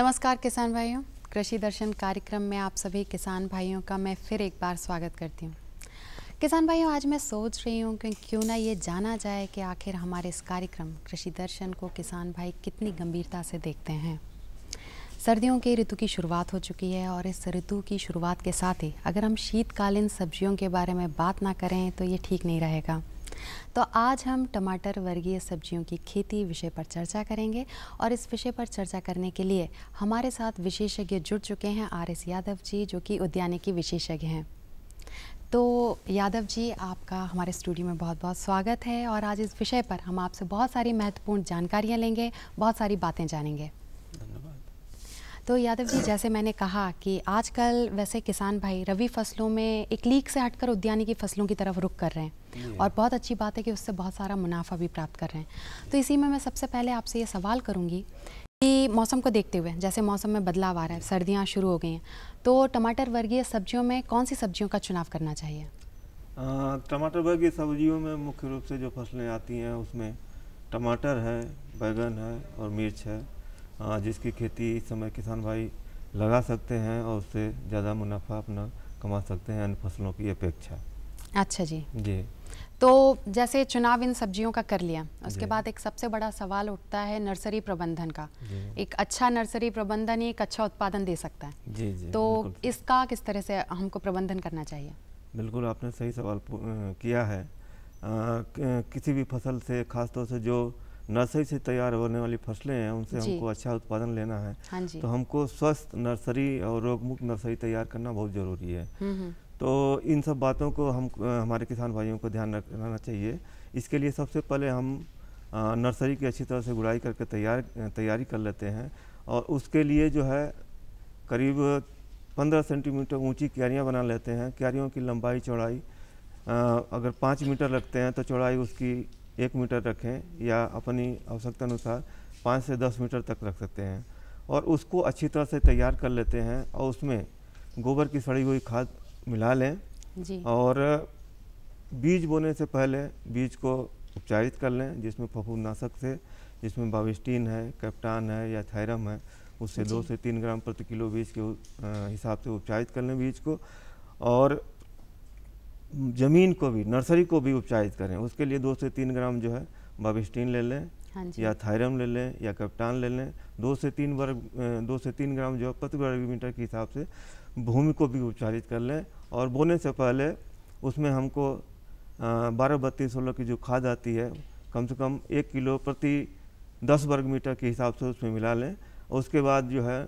नमस्कार किसान भाइयों। कृषि दर्शन कार्यक्रम में आप सभी किसान भाइयों का मैं फिर एक बार स्वागत करती हूँ। किसान भाइयों, आज मैं सोच रही हूँ कि क्यों ना ये जाना जाए कि आखिर हमारे इस कार्यक्रम, कृषि दर्शन को किसान भाई कितनी गंभीरता से देखते हैं। सर्दियों के ऋतु की शुरुआत हो चुकी है और इस ऋतु की शुरुआत के साथ ही अगर हम शीतकालीन सब्जियों के बारे में बात ना करें तो ये ठीक नहीं रहेगा। तो आज हम टमाटर वर्गीय सब्जियों की खेती विषय पर चर्चा करेंगे और इस विषय पर चर्चा करने के लिए हमारे साथ विशेषज्ञ जुड़ चुके हैं आर एस यादव जी, जो कि उद्यानिकी विशेषज्ञ हैं। तो यादव जी, आपका हमारे स्टूडियो में बहुत बहुत स्वागत है और आज इस विषय पर हम आपसे बहुत सारी महत्वपूर्ण जानकारियाँ लेंगे, बहुत सारी बातें जानेंगे। तो यादव जी जैसे मैंने कहा कि आजकल वैसे किसान भाई रवि फ़सलों में एक लीक से हटकर उद्यानिकी फ़सलों की तरफ़ रुख कर रहे हैं। और बहुत अच्छी बात है कि उससे बहुत सारा मुनाफा भी प्राप्त कर रहे हैं। तो इसी में मैं सबसे पहले आपसे ये सवाल करूँगी कि मौसम को देखते हुए जैसे मौसम में बदलाव आ रहा है सर्दियाँ शुरू हो गई हैं तो टमाटर वर्गीय सब्जियों में कौन सी सब्जियों का चुनाव करना चाहिए? टमाटर वर्गीय सब्जियों में मुख्य रूप से जो फ़सलें आती हैं उसमें टमाटर है बैगन है और मिर्च है। जिसकी खेती इस समय किसान भाई लगा सकते हैं और उससे ज़्यादा मुनाफा अपना कमा सकते हैं अन्य फ़सलों की अपेक्षा। अच्छा जी। जी। तो जैसे चुनाव इन सब्जियों का कर लिया उसके बाद एक सबसे बड़ा सवाल उठता है नर्सरी प्रबंधन का। एक अच्छा नर्सरी प्रबंधन ही एक अच्छा उत्पादन दे सकता है। जी जी तो इसका किस तरह से हमको प्रबंधन करना चाहिए? बिल्कुल आपने सही सवाल किया है। आ, किसी भी फ़सल से खासतौर से जो नर्सरी से तैयार होने वाली फ़सलें हैं उनसे हमको अच्छा उत्पादन लेना है। हाँ तो हमको स्वस्थ नर्सरी और रोगमुक्त नर्सरी तैयार करना बहुत ज़रूरी है। हम्म, हम्म। तो इन सब बातों को हम हमारे किसान भाइयों को ध्यान रखना चाहिए। इसके लिए सबसे पहले हम नर्सरी की अच्छी तरह से गुड़ाई करके तैयार तैयारी कर लेते हैं और उसके लिए जो है करीब पंद्रह सेंटीमीटर ऊँची क्यारियाँ बना लेते हैं। क्यारियों की लंबाई चौड़ाई अगर पाँच मीटर रखते हैं तो चौड़ाई उसकी एक मीटर रखें या अपनी आवश्यकता अनुसार पाँच से दस मीटर तक रख सकते हैं और उसको अच्छी तरह से तैयार कर लेते हैं और उसमें गोबर की सड़ी हुई खाद मिला लें। जी। और बीज बोने से पहले बीज को उपचारित कर लें जिसमें फफूंदनाशक से जिसमें बाविस्टीन है कैप्टान है या थायरम है उससे दो से तीन ग्राम प्रति किलो बीज के हिसाब से उपचारित कर लें बीज को। और ज़मीन को भी नर्सरी को भी उपचारित करें। उसके लिए दो से तीन ग्राम जो है बाबिस्टीन ले लें हाँ या थायरम ले लें या कप्टान ले लें। दो से तीन वर्ग दो से तीन ग्राम जो है प्रति वर्ग मीटर के हिसाब से भूमि को भी उपचारित कर लें। और बोने से पहले उसमें हमको बारह बत्तीस सोलह की जो खाद आती है कम से कम एक किलो प्रति दस वर्ग मीटर के हिसाब से उसमें मिला लें। उसके बाद जो है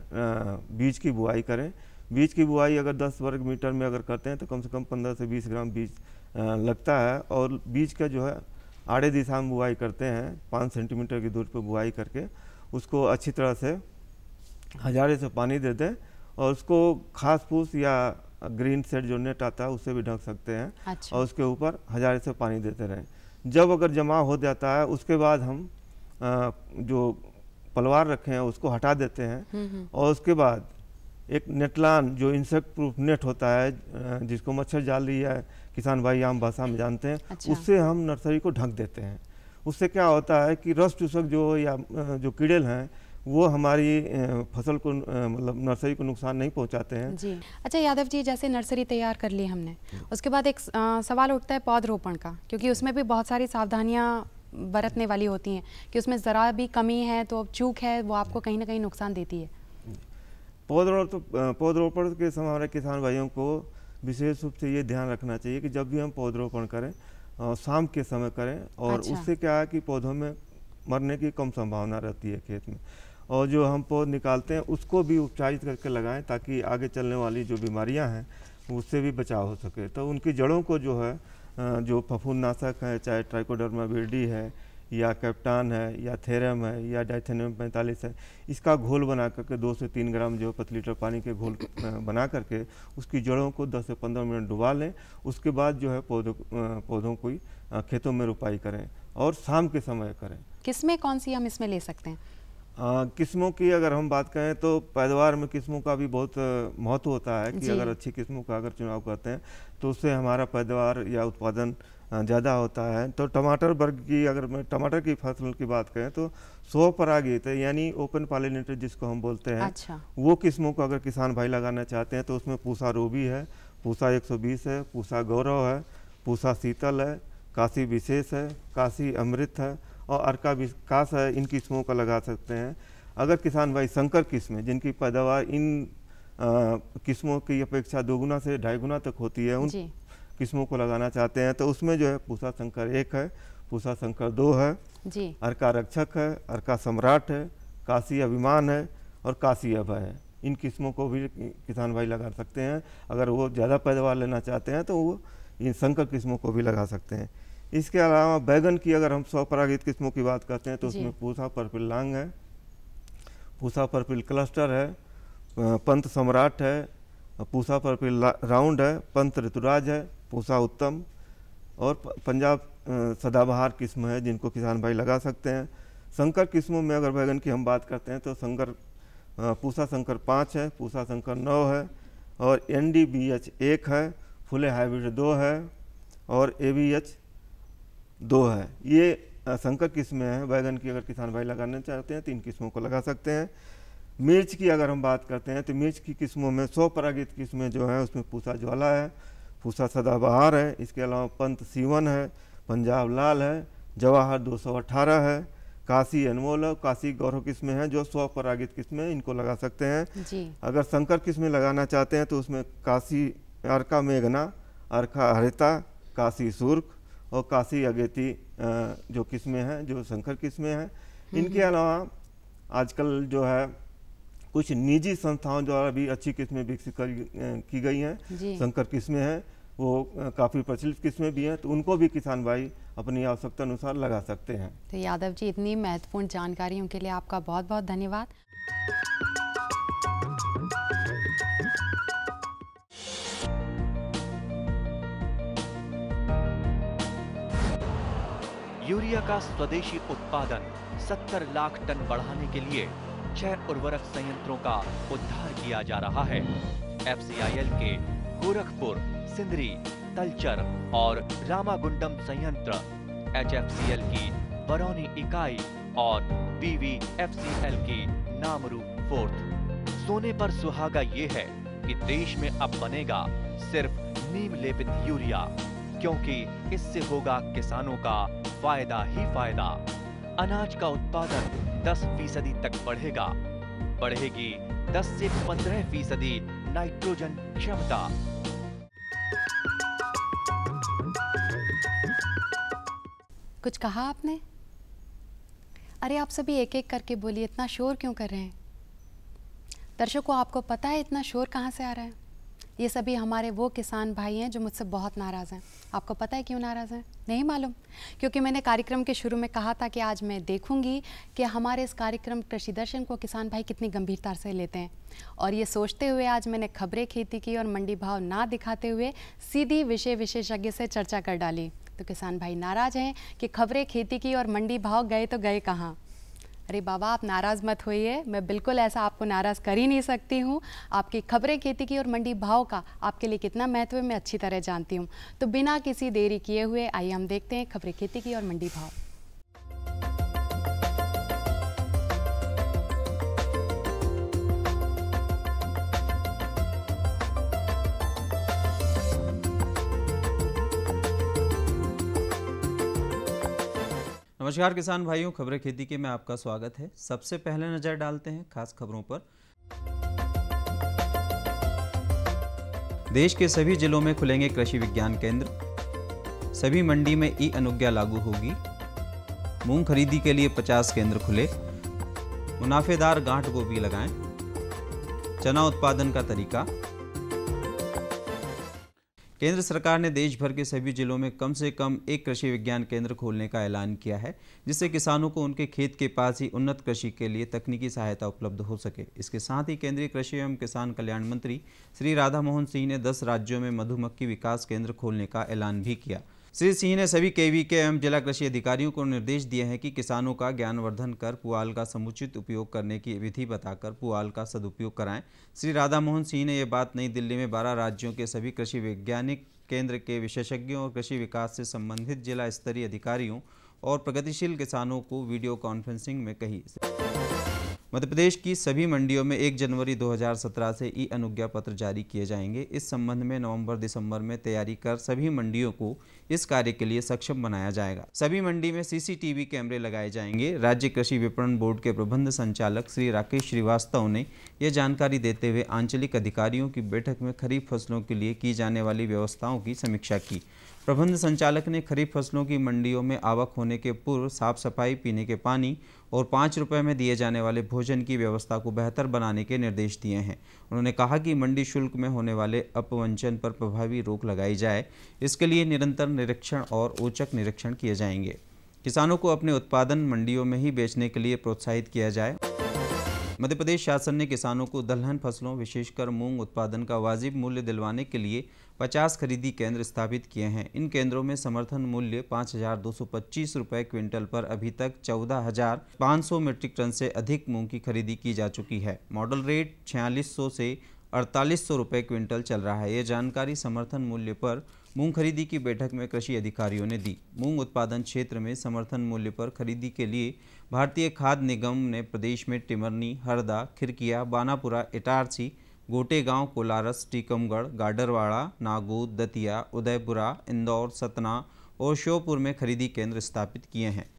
बीज की बुआई करें। बीज की बुआई अगर 10 वर्ग मीटर में अगर करते हैं तो कम से कम 15 से 20 ग्राम बीज लगता है और बीज का जो है आड़े दिशा में बुआई करते हैं पाँच सेंटीमीटर की दूर पर बुआई करके उसको अच्छी तरह से हजारे से पानी दे दें और उसको घास फूस या ग्रीन सेट जो नेट आता है उससे भी ढक सकते हैं अच्छा। और उसके ऊपर हजारे से पानी देते रहें जब अगर जमा हो जाता है उसके बाद हम जो पलवार रखे हैं उसको हटा देते हैं हम्म, हम्म। और उसके बाद एक नेटलान जो इंसेक्ट प्रूफ नेट होता है जिसको मच्छर जाल लिया है किसान भाई आम भाषा में जानते हैं अच्छा। उससे हम नर्सरी को ढक देते हैं। उससे क्या होता है कि रस चूसक जो या जो कीड़े हैं वो हमारी फ़सल को मतलब नर्सरी को नुकसान नहीं पहुंचाते हैं। जी। अच्छा यादव जी जैसे नर्सरी तैयार कर ली हमने उसके बाद एक सवाल उठता है पौधरोपण का क्योंकि उसमें भी बहुत सारी सावधानियाँ बरतने वाली होती हैं कि उसमें ज़रा भी कमी है तो अब चूक है वो आपको कहीं ना कहीं नुकसान देती है। पौधरोपण तो पौधरोपण के समय हमारे किसान भाइयों को विशेष रूप से ये ध्यान रखना चाहिए कि जब भी हम पौधरोपण करें शाम के समय करें और अच्छा। उससे क्या है कि पौधों में मरने की कम संभावना रहती है खेत में और जो हम पौध निकालते हैं उसको भी उपचारित करके लगाएँ ताकि आगे चलने वाली जो बीमारियाँ हैं उससे भी बचाव हो सके तो उनकी जड़ों को जो है जो फफूंदनाशक है चाहे ट्राइकोडर्मा बिल्डी है या कैप्टान है या थेरम है या डाइथेनियम पैंतालीस है इसका घोल बना करके दो से तीन ग्राम जो प्रति लीटर पानी के घोल बना करके उसकी जड़ों को 10 से 15 मिनट डुबा लें उसके बाद जो है पौधों पौधों को खेतों में रुपाई करें और शाम के समय करें। किस्में कौन सी हम इसमें ले सकते हैं? किस्मों की अगर हम बात करें तो पैदावार में किस्मों का भी बहुत महत्व होता है कि अगर अच्छी किस्मों का अगर चुनाव करते हैं तो उससे हमारा पैदावार या उत्पादन ज़्यादा होता है। तो टमाटर वर्ग की अगर मैं टमाटर की फ़सल की बात करें तो सौ परागित यानी ओपन पॉलिनेटर जिसको हम बोलते हैं अच्छा। वो किस्मों को अगर किसान भाई लगाना चाहते हैं तो उसमें पूसा रूबी है पूसा 120 है पूसा गौरव है पूसा शीतल है काशी विशेष है काशी अमृत है और अर्का विकास है इन किस्मों का लगा सकते हैं। अगर किसान भाई संकर किस्में जिनकी पैदावार इन किस्मों की अपेक्षा दोगुना से ढाई गुना तक होती है उन किस्मों को लगाना चाहते हैं तो उसमें जो है पूसा शंकर एक है पूसा शंकर दो है। जी। अर्का रक्षक है अर्का सम्राट है काशी अभिमान है और काशी अभय है। इन किस्मों को भी किसान भाई लगा सकते हैं। अगर वो ज़्यादा पैदावार लेना चाहते हैं तो वो इन संकर किस्मों को भी लगा सकते हैं। इसके अलावा बैगन की अगर हम स्वपरागित किस्मों की बात करते हैं तो उसमें पूसा पर्पिल लांग है। पूसा पर्पिल क्लस्टर है पंत सम्राट है पूसा पर्पिल राउंड है पंत ऋतुराज है। पूसा उत्तम और पंजाब सदाबहार किस्म है जिनको किसान भाई लगा सकते हैं। संकर किस्मों में अगर बैगन की हम बात करते हैं तो संकर पूसा शंकर पाँच है, पूसा शंकर नौ है और एन डी बी एच एक है, फुले हाइब्रिड दो है और ए बी एच दो है। ये संकर किस्में हैं। बैगन की अगर किसान भाई लगाना चाहते हैं तो इन किस्मों को लगा सकते हैं। मिर्च की अगर हम बात करते हैं तो मिर्च की किस्मों में सौ परागित किस्में जो हैं, उसमें पूसा ज्वाला है पूसा सदाबहार है इसके अलावा पंत सीवन है पंजाब लाल है जवाहर 218 है काशी अनमोल है काशी गौरव किस्में हैं जो सौ परागित किस्में इनको लगा सकते हैं जी। अगर संकर किस्में लगाना चाहते हैं तो उसमें काशी अर्का मेघना अर्का हरिता काशी सुर्ख और काशी अगेती जो किस्में हैं जो शंकर किस्में हैं हम्म, इनके। अलावा आजकल जो है कुछ निजी संस्थाओं द्वारा भी अच्छी किस्में विकसित की गई हैं। शंकर किस्में हैं वो काफ़ी प्रचलित किस्में भी हैं तो उनको भी किसान भाई अपनी आवश्यकता अनुसार लगा सकते हैं। तो यादव जी इतनी महत्वपूर्ण जानकारियों के लिए आपका बहुत बहुत धन्यवाद। यूरिया का स्वदेशी उत्पादन 70 लाख टन बढ़ाने के लिए छह उर्वरक संयंत्रों का उद्धार किया जा रहा है। एफ़ के गोरखपुर, सिंदरी, तलचर और रामागुंडम संयंत्र एच की बरौनी इकाई और बीवीएफसीएल की नामरू फोर्थ। सोने पर सुहागा ये है कि देश में अब बनेगा सिर्फ़ नीम लेपित यूरिया, क्योंकि इससे होगा किसानों का फ़ायदा ही फ़ायदा। अनाज का उत्पादन 10 फ़ीसदी तक बढ़ेगा। बढ़ेगी 10 से 15 फ़ीसदी नाइट्रोजन क्षमता। कुछ कहा आपने? अरे आप सभी एक एक करके बोलिए, इतना शोर क्यों कर रहे हैं? दर्शकों, आपको पता है इतना शोर कहाँ से आ रहा है? ये सभी हमारे वो किसान भाई हैं जो मुझसे बहुत नाराज़ हैं। आपको पता है क्यों नाराज़ हैं? नहीं मालूम। क्योंकि मैंने कार्यक्रम के शुरू में कहा था कि आज मैं देखूँगी कि हमारे इस कार्यक्रम कृषि दर्शन को किसान भाई कितनी गंभीरता से लेते हैं। और ये सोचते हुए आज मैंने खबरें खेती की और मंडी भाव ना दिखाते हुए सीधी विषय विशेषज्ञ से चर्चा कर डाली। तो किसान भाई नाराज़ हैं कि खबरें खेती की और मंडी भाव गए तो गए कहाँ? अरे बाबा, आप नाराज़ मत होइए। मैं बिल्कुल ऐसा आपको नाराज़ कर ही नहीं सकती हूँ। आपकी खबरें खेती की और मंडी भाव का आपके लिए कितना महत्व है, मैं अच्छी तरह जानती हूँ। तो बिना किसी देरी किए हुए आइए, हम देखते हैं खबरें खेती की और मंडी भाव। नमस्कार किसान भाइयों, खबरें खेती के में आपका स्वागत है। सबसे पहले नज़र डालते हैं खास खबरों पर। देश के सभी जिलों में खुलेंगे कृषि विज्ञान केंद्र। सभी मंडी में ई अनुज्ञा लागू होगी। मूंग खरीदी के लिए 50 केंद्र खुले। मुनाफेदार गांठ गोभी लगाएँ। चना उत्पादन का तरीका। केंद्र सरकार ने देश भर के सभी जिलों में कम से कम एक कृषि विज्ञान केंद्र खोलने का ऐलान किया है, जिससे किसानों को उनके खेत के पास ही उन्नत कृषि के लिए तकनीकी सहायता उपलब्ध हो सके। इसके साथ ही केंद्रीय कृषि एवं किसान कल्याण मंत्री श्री राधा मोहन सिंह ने दस राज्यों में मधुमक्खी विकास केंद्र खोलने का ऐलान भी किया। श्री सिंह ने सभी केवी के एवं जिला कृषि अधिकारियों को निर्देश दिए हैं कि किसानों का ज्ञानवर्धन कर पुआल का समुचित उपयोग करने की विधि बताकर पुआल का सदुपयोग कराएँ। श्री राधा मोहन सिंह ने यह बात नई दिल्ली में बारह राज्यों के सभी कृषि वैज्ञानिक केंद्र के विशेषज्ञों और कृषि विकास से संबंधित जिला स्तरीय अधिकारियों और प्रगतिशील किसानों को वीडियो कॉन्फ्रेंसिंग में कही। मध्य प्रदेश की सभी मंडियों में 1 जनवरी 2017 से ई अनुज्ञा पत्र जारी किए जाएँगे। इस संबंध में नवंबर दिसंबर में तैयारी कर सभी मंडियों को इस कार्य के लिए सक्षम बनाया जाएगा। सभी मंडी में सीसीटीवी कैमरे लगाए जाएँगे। राज्य कृषि विपणन बोर्ड के प्रबंध संचालक श्री राकेश श्रीवास्तव ने यह जानकारी देते हुए आंचलिक अधिकारियों की बैठक में खरीफ फ़सलों के लिए की जाने वाली व्यवस्थाओं की समीक्षा की। प्रबंध संचालक ने खरीफ फ़सलों की मंडियों में आवक होने के पूर्व साफ़ सफ़ाई, पीने के पानी और पाँच रुपये में दिए जाने वाले भोजन की व्यवस्था को बेहतर बनाने के निर्देश दिए हैं। उन्होंने कहा कि मंडी शुल्क में होने वाले अपवंचन पर प्रभावी रोक लगाई जाए। इसके लिए निरंतर निरीक्षण और औचक निरीक्षण किए जाएँगे। किसानों को अपने उत्पादन मंडियों में ही बेचने के लिए प्रोत्साहित किया जाए। मध्य प्रदेश शासन ने किसानों को दलहन फ़सलों, विशेषकर मूंग उत्पादन का वाजिब मूल्य दिलवाने के लिए 50 खरीदी केंद्र स्थापित किए हैं। इन केंद्रों में समर्थन मूल्य पाँच रुपये क्विंटल पर अभी तक चौदह हज़ार पाँच सौ मीट्रिक टन से अधिक मूंग की खरीदी की जा चुकी है। मॉडल रेट छियालीस सौ अड़तालीस सौ रुपये क्विंटल चल रहा है। ये जानकारी समर्थन मूल्य पर मूंग खरीदी की बैठक में कृषि अधिकारियों ने दी। मूंग उत्पादन क्षेत्र में समर्थन मूल्य पर खरीदी के लिए भारतीय खाद्य निगम ने प्रदेश में टिमरनी, हरदा, खिरकिया, बानापुरा, इटारसी, गोटेगांव, कोलारस, टीकमगढ़, गाडरवाड़ा, नागौद, दतिया, उदयपुरा, इंदौर, सतना और श्योपुर में खरीदी केंद्र स्थापित किए हैं।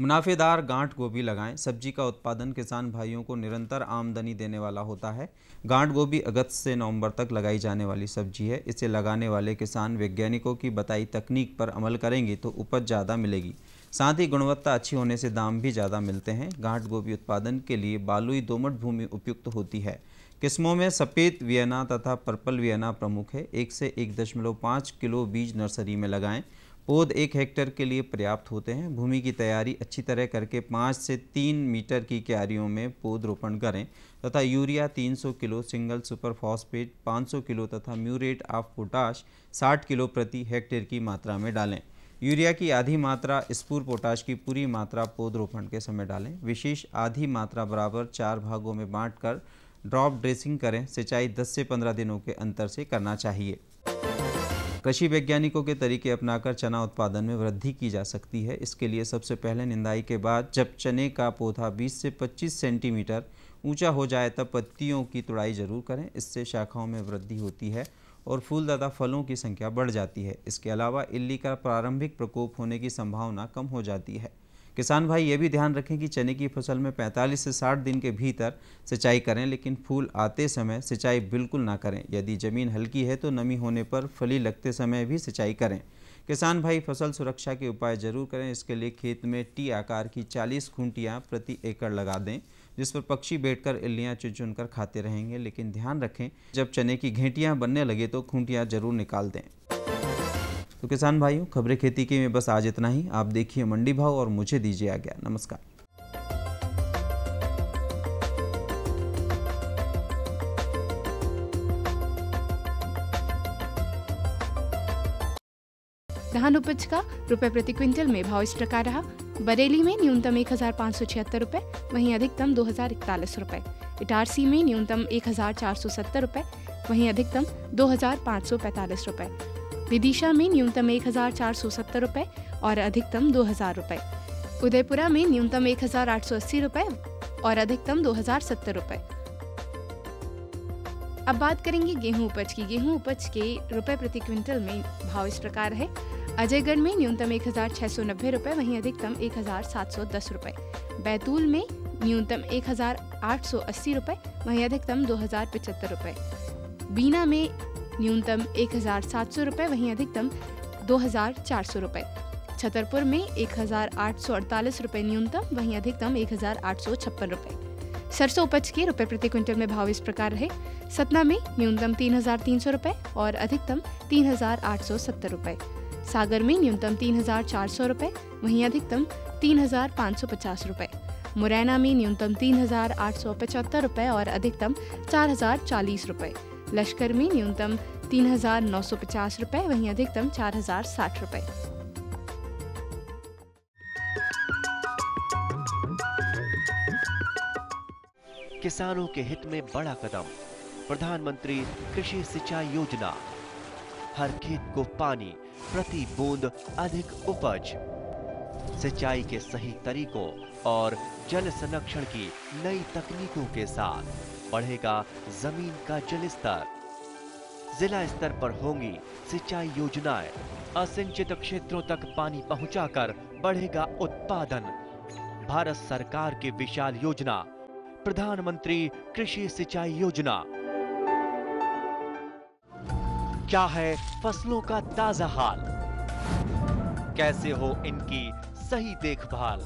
मुनाफेदार गांठ गोभी लगाएँ। सब्ज़ी का उत्पादन किसान भाइयों को निरंतर आमदनी देने वाला होता है। गांठ गोभी अगस्त से नवंबर तक लगाई जाने वाली सब्ज़ी है। इसे लगाने वाले किसान वैज्ञानिकों की बताई तकनीक पर अमल करेंगे तो उपज ज़्यादा मिलेगी। साथ ही गुणवत्ता अच्छी होने से दाम भी ज़्यादा मिलते हैं। गांठ गोभी उत्पादन के लिए बालुई दोमट भूमि उपयुक्त होती है। किस्मों में सफ़ेद वियना तथा पर्पल वियना प्रमुख है। एक से एक दशमलव पाँच किलो बीज नर्सरी में लगाएँ। पौध एक हेक्टेयर के लिए पर्याप्त होते हैं। भूमि की तैयारी अच्छी तरह करके पाँच से तीन मीटर की क्यारियों में पौध रोपण करें तथा urea 300 kilo, single super phosphate 500 kilo तथा म्यूरेट ऑफ़ पोटाश 60 किलो प्रति हेक्टेयर की मात्रा में डालें। यूरिया की आधी मात्रा, स्पूर पोटाश की पूरी मात्रा पौध रोपण के समय डालें। विशेष आधी मात्रा बराबर चार भागों में बांटकर ड्रॉप ड्रेसिंग करें। सिंचाई 10 से 15 दिनों के अंतर से करना चाहिए। कृषि वैज्ञानिकों के तरीके अपनाकर चना उत्पादन में वृद्धि की जा सकती है। इसके लिए सबसे पहले निंदाई के बाद जब चने का पौधा 20 से 25 सेंटीमीटर ऊँचा हो जाए, तब पत्तियों की तुड़ाई ज़रूर करें। इससे शाखाओं में वृद्धि होती है और फूल तथा फलों की संख्या बढ़ जाती है। इसके अलावा इल्ली का प्रारंभिक प्रकोप होने की संभावना कम हो जाती है। किसान भाई ये भी ध्यान रखें कि चने की फ़सल में 45 से 60 दिन के भीतर सिंचाई करें, लेकिन फूल आते समय सिंचाई बिल्कुल ना करें। यदि ज़मीन हल्की है तो नमी होने पर फली लगते समय भी सिंचाई करें। किसान भाई फ़सल सुरक्षा के उपाय ज़रूर करें। इसके लिए खेत में टी आकार की 40 खूंटियाँ प्रति एकड़ लगा दें, जिस पर पक्षी बैठकर इल्लियाँ चुन चुन कर खाते रहेंगे। लेकिन ध्यान रखें, जब चने की घेंटियाँ बनने लगे तो खूंटियाँ ज़रूर निकाल दें। तो किसान भाइयों, खबरें खेती की में बस आज इतना ही। आप देखिए मंडी भाव और मुझे दीजिए आज्ञा। नमस्कार। धान उपज का रुपए प्रति क्विंटल में भाव इस प्रकार रहा। बरेली में न्यूनतम एक हज़ार पाँच सौ छिहत्तर रुपये वहीं अधिकतम दो हज़ार इकतालीस रुपये इटारसी में न्यूनतम एक हज़ार चार सौ सत्तर रुपये वहीं अधिकतम दो हज़ार पाँच सौ पैंतालीस रुपये विदिशा में न्यूनतम एक हज़ार चार सौ सत्तर रुपये और अधिकतम दो हज़ार रुपये उदयपुरा में न्यूनतम एक हज़ार आठ सौ अस्सी रुपये और अधिकतम दो हज़ार सत्तर रुपये अब बात करेंगे गेहूँ उपज की। गेहूँ उपज के रुपए प्रति क्विंटल में भाव इस प्रकार है। अजयगढ़ में न्यूनतम एक हज़ार छह सौ नब्बे रुपये वहीं अधिकतम एक हज़ार सात सौ दस रुपये बैतूल में न्यूनतम एक हज़ार आठ सौ अस्सी रुपये वहीं अधिकतम दो हज़ार पचहत्तर रुपये बीना में न्यूनतम एक हज़ार सात सौ रुपये वहीं अधिकतम दो हज़ार चार सौ रुपये छतरपुर में एक हज़ार आठ सौ अड़तालीस रुपये न्यूनतम, वहीं अधिकतम एक हज़ार आठ सौ छप्पन रुपये सरसों उपज के रुपए प्रति क्विंटल में भाव इस प्रकार रहे। सतना में न्यूनतम तीन हज़ार तीन सौ रुपये और अधिकतम तीन हज़ार आठ सौ सत्तर रुपये सागर में न्यूनतम तीन हज़ार चार सौ रुपये वहीं अधिकतम तीन हज़ार पाँच सौ पचास रुपये मुरैना में न्यूनतम तीन हज़ार आठ सौ पचहत्तर रुपये और अधिकतम चार हज़ार चालीस रुपये लश्कर में न्यूनतम तीन हज़ार नौ सौ पचास रुपये वहीं अधिकतम चार हज़ार साठ रुपये किसानों के हित में बड़ा कदम। प्रधानमंत्री कृषि सिंचाई योजना। हर खेत को पानी प्रति बूंद अधिक उपज। सिंचाई के सही तरीकों और जल संरक्षण की नई तकनीकों के साथ बढ़ेगा ज़मीन का जल स्तर जिला स्तर पर होंगी सिंचाई योजनाएँ। असिंचित क्षेत्रों तक पानी पहुंचाकर बढ़ेगा उत्पादन। भारत सरकार की विशाल योजना, प्रधानमंत्री कृषि सिंचाई योजना। क्या है फ़सलों का ताज़ा हाल? कैसे हो इनकी सही देखभाल?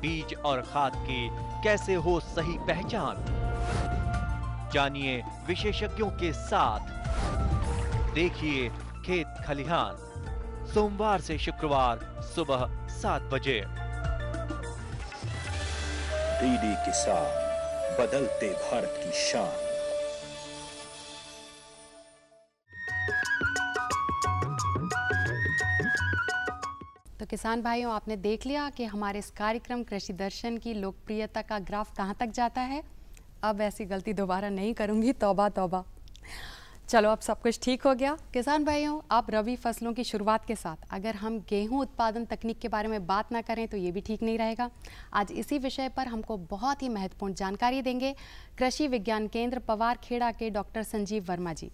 बीज और खाद की कैसे हो सही पहचान? जानिए विशेषज्ञों के साथ। देखिए खेत खलिहान सोमवार से शुक्रवार सुबह सात बजे। डीडी किसान बदलते भारत की शान। तो किसान भाइयों आपने देख लिया कि हमारे इस कार्यक्रम कृषि दर्शन की लोकप्रियता का ग्राफ कहाँ तक जाता है? अब ऐसी गलती दोबारा नहीं करूँगी। तौबा तौबा। चलो, अब सब कुछ ठीक हो गया। किसान भाइयों आप रबी फ़सलों की शुरुआत के साथ। अगर हम गेहूँ उत्पादन तकनीक के बारे में बात ना करें तो ये भी ठीक नहीं रहेगा। आज इसी विषय पर हमको बहुत ही महत्वपूर्ण जानकारी देंगे कृषि विज्ञान केंद्र पवार खेड़ा के डॉक्टर संजीव वर्मा जी।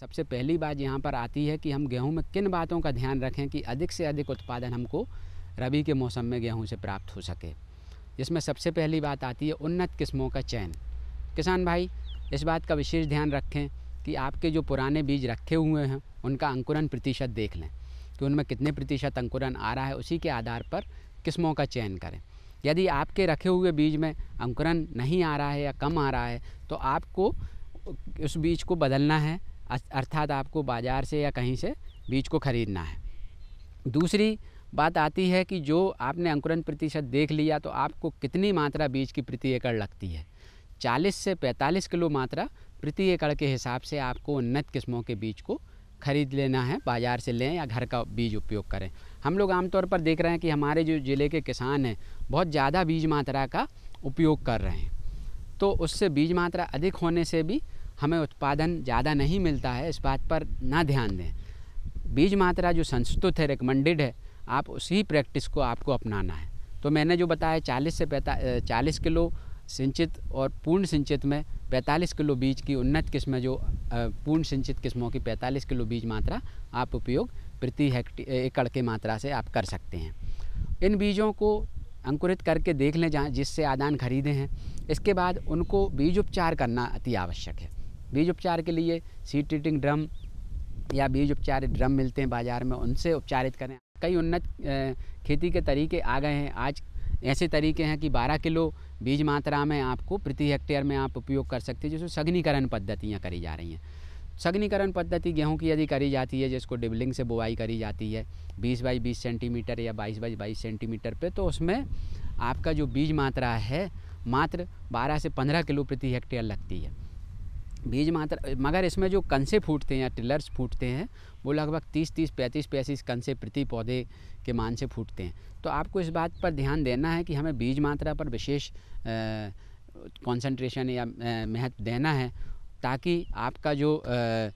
सबसे पहली बात यहाँ पर आती है कि हम गेहूँ में किन बातों का ध्यान रखें कि अधिक से अधिक उत्पादन हमको रबी के मौसम में गेहूँ से प्राप्त हो सके। जिसमें सबसे पहली बात आती है उन्नत किस्मों का चयन। किसान भाई, इस बात का विशेष ध्यान रखें कि आपके जो पुराने बीज रखे हुए हैं, उनका अंकुरन प्रतिशत देख लें कि उनमें कितने प्रतिशत अंकुरन आ रहा है, उसी के आधार पर किस्मों का चयन करें। यदि आपके रखे हुए बीज में अंकुरन नहीं आ रहा है या कम आ रहा है तो आपको उस बीज को बदलना है, अर्थात आपको बाज़ार से या कहीं से बीज को ख़रीदना है। दूसरी बात आती है कि जो आपने अंकुरन प्रतिशत देख लिया तो आपको कितनी मात्रा बीज की प्रति एकड़ लगती है? 40 से 45 किलो मात्रा प्रति एकड़ के हिसाब से आपको उन्नत किस्मों के बीज को खरीद लेना है, बाज़ार से लें या घर का बीज उपयोग करें। हम लोग आमतौर पर देख रहे हैं कि हमारे जो ज़िले के किसान हैं, बहुत ज़्यादा बीज मात्रा का उपयोग कर रहे हैं। तो उससे बीज मात्रा अधिक होने से भी हमें उत्पादन ज़्यादा नहीं मिलता है, इस बात पर ना ध्यान दें। बीज मात्रा जो संस्तुत है रिकमेंडेड है आप उसी प्रैक्टिस को आपको अपनाना है। तो मैंने जो बताया, चालीस से पैंता चालीस किलो सिंचित और पूर्ण सिंचित में 45 किलो बीज की उन्नत किस्में जो पूर्ण सिंचित किस्मों की 45 किलो बीज मात्रा आप उपयोग प्रति हेक्टे एकड़ के मात्रा से आप कर सकते हैं। इन बीजों को अंकुरित करके देख लें जहाँ, जिससे आदान खरीदे हैं। इसके बाद उनको बीज उपचार करना अति आवश्यक है। बीज उपचार के लिए सीड ट्रीटिंग ड्रम या बीज उपचारित ड्रम मिलते हैं बाज़ार में, उनसे उपचारित करें। कई उन्नत खेती के तरीके आ गए हैं। आज ऐसे तरीके हैं कि 12 किलो बीज मात्रा में आपको प्रति हेक्टेयर में आप उपयोग कर सकते हैं, जिसमें सघनीकरण पद्धतियाँ करी जा रही हैं। सघनीकरण पद्धति गेहूँ की यदि करी जाती है, जिसको डिबलिंग से बुआई करी जाती है 20 बाई 20 सेंटीमीटर या 22 बाई 22 सेंटीमीटर पे तो उसमें आपका जो बीज मात्रा है, मात्र 12 से 15 किलो प्रति हेक्टेयर लगती है। बीज मात्रा मगर इसमें जो कंसे फूटते हैं या टिलर्स फूटते हैं वो लगभग तीस तीस पैंतीस पैंतीस कंसे प्रति पौधे के मान से फूटते हैं। तो आपको इस बात पर ध्यान देना है कि हमें बीज मात्रा पर विशेष कंसंट्रेशन या महत्व देना है ताकि आपका जो आ,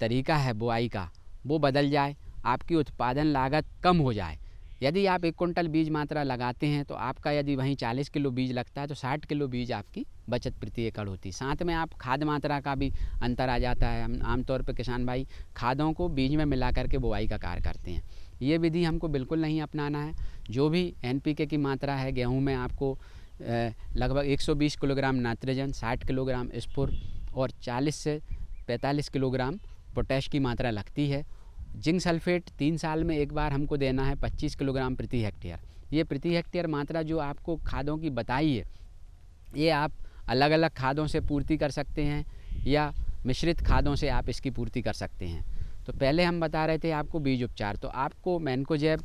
तरीका है बुआई का वो बदल जाए आपकी उत्पादन लागत कम हो जाए। यदि आप एक कुंटल बीज मात्रा लगाते हैं तो आपका यदि वहीं चालीस किलो बीज लगता है तो साठ किलो बीज आपकी बचत प्रति एकड़ होती है। साथ में आप खाद मात्रा का भी अंतर आ जाता है। हम आमतौर पर किसान भाई खादों को बीज में मिला करके बुआई का कार्य करते हैं। ये विधि हमको बिल्कुल नहीं अपनाना है। जो भी एन की मात्रा है गेहूँ में आपको लगभग 120 किलोग्राम नाइट्रोजन 60 किलोग्राम स्पुर और 40 से 45 किलोग्राम पोटैश की मात्रा लगती है। जिंक सल्फेट तीन साल में एक बार हमको देना है 25 किलोग्राम प्रति हेक्टेयर। ये प्रति हेक्टेयर मात्रा जो आपको खादों की बताई है, ये आप अलग अलग खादों से पूर्ति कर सकते हैं या मिश्रित खादों से आप इसकी पूर्ति कर सकते हैं। तो पहले हम बता रहे थे आपको बीज उपचार। तो आपको मैनकोजैब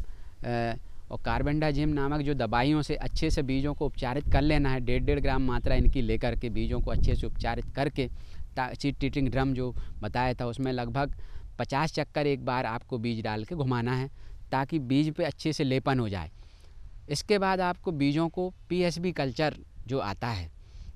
और कार्बनडाजिम नामक जो दवाइयों से अच्छे से बीजों को उपचारित कर लेना है, डेढ़ डेढ़ ग्राम मात्रा इनकी लेकर के बीजों को अच्छे से उपचारित करके सीड टीटिंग ड्रम जो बताया था उसमें लगभग पचास चक्कर एक बार आपको बीज डाल के घुमाना है, ताकि बीज पे अच्छे से लेपन हो जाए। इसके बाद आपको बीजों को पीएसबी कल्चर जो आता है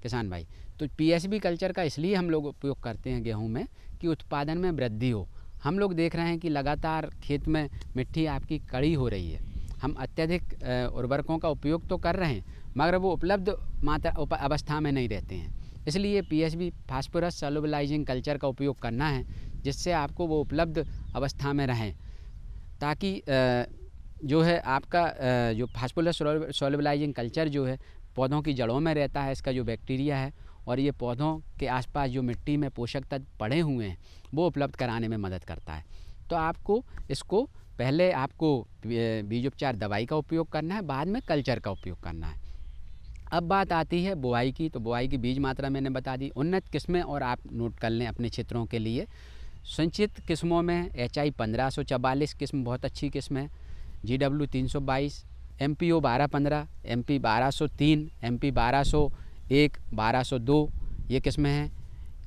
किसान भाई। तो पीएसबी कल्चर का इसलिए हम लोग उपयोग करते हैं गेहूँ में कि उत्पादन में वृद्धि हो। हम लोग देख रहे हैं कि लगातार खेत में मिट्टी आपकी कड़ी हो रही है। हम अत्यधिक उर्वरकों का उपयोग तो कर रहे हैं, मगर वो उपलब्ध मात्रा, उप, अवस्था में नहीं रहते हैं। इसलिए पीएसबी फास्फोरस सॉल्युबलाइजिंग कल्चर का उपयोग करना है, जिससे आपको वो उपलब्ध अवस्था में रहें। ताकि जो है आपका जो फास्फोरस सॉल्युबलाइजिंग कल्चर जो है पौधों की जड़ों में रहता है, इसका जो बैक्टीरिया है और ये पौधों के आसपास जो मिट्टी में पोषक तत्व पड़े हुए हैं, वो उपलब्ध कराने में मदद करता है। तो आपको इसको पहले आपको बीज उपचार दवाई का उपयोग करना है, बाद में कल्चर का उपयोग करना है। अब बात आती है बुआई की तो बुआई की बीज मात्रा मैंने बता दी। उन्नत किस्में और आप नोट कर लें अपने क्षेत्रों के लिए। संचित किस्मों में एच आई पंद्रह सौ चवालीस किस्म, बहुत अच्छी किस्म है। जी डब्ल्यू तीन सौ बाईस एम पी ओ बारह पंद्रह एम पी बारह सौ तीन एम पी बारह सौ एक, बारह सौ दो, ये किस्में हैं।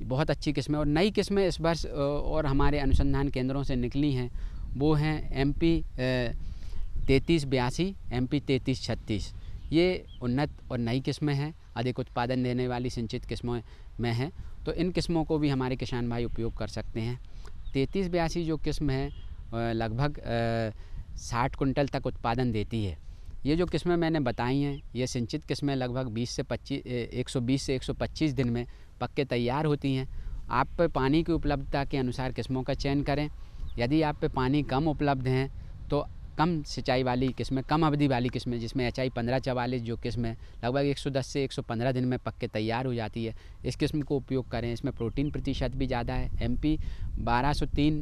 बहुत अच्छी किस्में और नई किस्में इस वर्ष और हमारे अनुसंधान केंद्रों से निकली हैं। वो हैं एम पी तैंतीस बयासी एम पी तैंतीस छत्तीस। ये उन्नत और नई किस्में हैं, अधिक उत्पादन देने वाली सिंचित किस्मों में हैं। तो इन किस्मों को भी हमारे किसान भाई उपयोग कर सकते हैं। तैंतीस बयासी जो किस्म है लगभग साठ कुंटल तक उत्पादन देती है। ये जो किस्में मैंने बताई हैं, ये सिंचित किस्में लगभग 20 से 25 120 से 125 दिन में पक्के तैयार होती हैं। आप पे पानी की उपलब्धता के अनुसार किस्मों का चयन करें। यदि आप पे पानी कम उपलब्ध हैं तो कम सिंचाई वाली किस्में, कम अवधि वाली किस्में, जिसमें एच आई पंद्रह चवालीस जो किस्म है लगभग 110 से 115 दिन में पक के तैयार हो जाती है, इस किस्म को उपयोग करें। इसमें प्रोटीन प्रतिशत भी ज़्यादा है। एम पी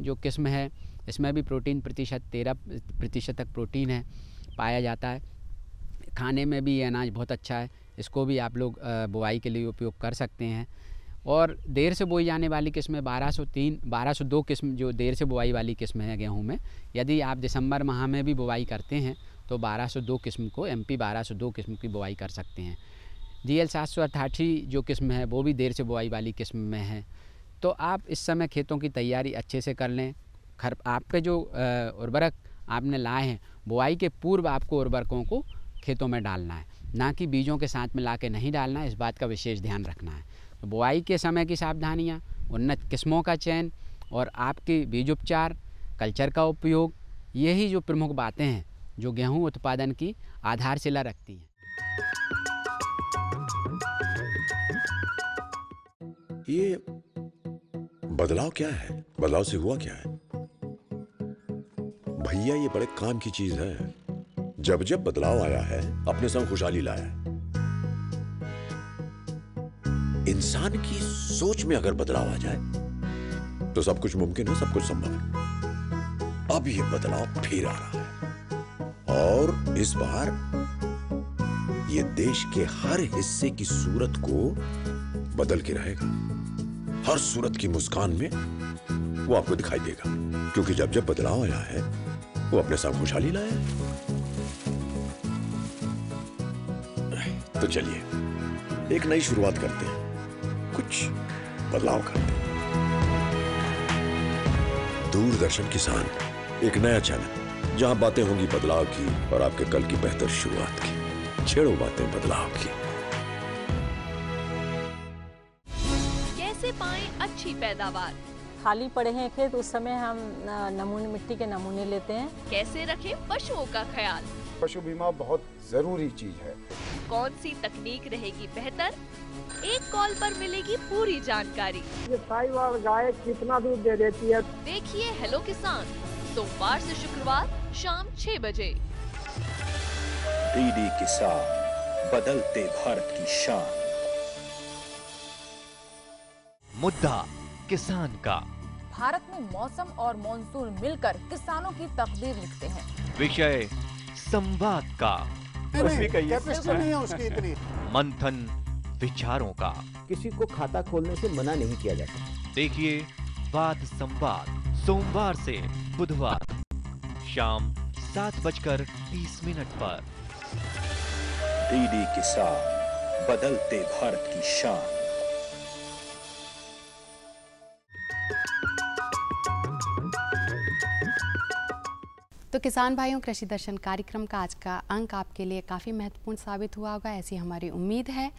जो किस्म है, इसमें भी प्रोटीन प्रतिशत, तेरह प्रतिशत तक प्रोटीन है, पाया जाता है। खाने में भी ये अनाज बहुत अच्छा है। इसको भी आप लोग बुआई के लिए उपयोग कर सकते हैं। और देर से बोई जाने वाली किस्में 1203 1202 किस्म जो देर से बुआई वाली किस्म है गेहूँ में, यदि आप दिसंबर माह में भी बुआई करते हैं तो 1202 किस्म को, एम पी बारह किस्म की बुआई कर सकते हैं। जी एल सात सौ अट्ठासी जो किस्म है, वो भी देर से बुआई वाली किस्म में है। तो आप इस समय खेतों की तैयारी अच्छे से कर लें। खर, आपके जो उर्वरक आपने लाए हैं, बुआई के पूर्व आपको उर्वरकों को खेतों में डालना है, ना कि बीजों के साथ मिला के नहीं डालना, इस बात का विशेष ध्यान रखना है। तो बुआई के समय की सावधानियाँ, उन्नत किस्मों का चयन और आपके बीज उपचार कल्चर का उपयोग, यही जो प्रमुख बातें हैं, जो गेहूँ उत्पादन की आधारशिला रखती हैं। ये बदलाव क्या है? बदलाव से हुआ क्या है? भैया, ये बड़े काम की चीज़ है। जब जब बदलाव आया है, अपने संग खुशहाली लाया है। इंसान की सोच में अगर बदलाव आ जाए तो सब कुछ मुमकिन है, सब कुछ संभव है। अब यह बदलाव फिर आ रहा है। और इस बार ये देश के हर हिस्से की सूरत को बदल के रहेगा। हर सूरत की मुस्कान में वो आपको दिखाई देगा, क्योंकि जब जब बदलाव आया है, वो अपने साथ खुशहाली लाया है। तो चलिए एक नई शुरुआत करते हैं। कुछ बदलाव करते हैं। दूरदर्शन किसान एक नया चैनल जहाँ बातें होंगी बदलाव की और आपके कल की बेहतर शुरुआत की। छेड़ो बातें बदलाव की। कैसे पाए अच्छी पैदावार? खाली पड़े हैं खेत उस समय हम नमूने मिट्टी के नमूने लेते हैं। कैसे रखें पशुओं का ख्याल? पशु बीमा बहुत ज़रूरी चीज़ है। कौन सी तकनीक रहेगी बेहतर? एक कॉल पर मिलेगी पूरी जानकारी। ये साहिवाल गाय कितना दूध दे देती है? देखिए हेलो किसान। सोमवार से शुक्रवार शाम छह बजे। डीडी किसान बदलते भारत की शान। मुद्दा किसान का। भारत में मौसम और मानसून मिलकर किसानों की तकदीर लिखते हैं। विषय संवाद का। नहीं है उसकी इतनी। मंथन विचारों का। किसी को खाता खोलने से मना नहीं किया जाता। देखिए वाद संवाद सोमवार से बुधवार शाम सात बजकर तीस मिनट पर। डीडी किसान बदलते भारत की शान। तो किसान भाइयों, कृषि दर्शन कार्यक्रम का आज का अंक आपके लिए काफ़ी महत्वपूर्ण साबित हुआ होगा, ऐसी हमारी उम्मीद है।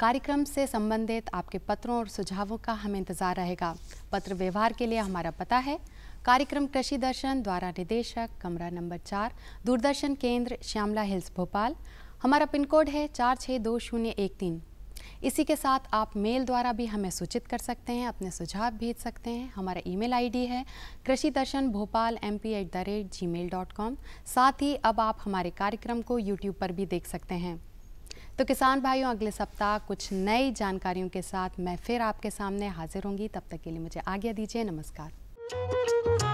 कार्यक्रम से संबंधित आपके पत्रों और सुझावों का हमें इंतज़ार रहेगा। पत्र व्यवहार के लिए हमारा पता है, कार्यक्रम कृषि दर्शन द्वारा निदेशक, कमरा नंबर चार, दूरदर्शन केंद्र, श्यामला हिल्स, भोपाल। हमारा पिन कोड है चार छः दो शून्य एक तीन। इसी के साथ आप मेल द्वारा भी हमें सूचित कर सकते हैं, अपने सुझाव भेज सकते हैं। हमारा ईमेल आईडी है Krishi Darshan Bhopal M P at the rate gmail dot com साथ ही अब आप हमारे कार्यक्रम को यूट्यूब पर भी देख सकते हैं। तो किसान भाइयों, अगले सप्ताह कुछ नई जानकारियों के साथ मैं फिर आपके सामने हाजिर होंगी। तब तक के लिए मुझे आज्ञा दीजिए। नमस्कार।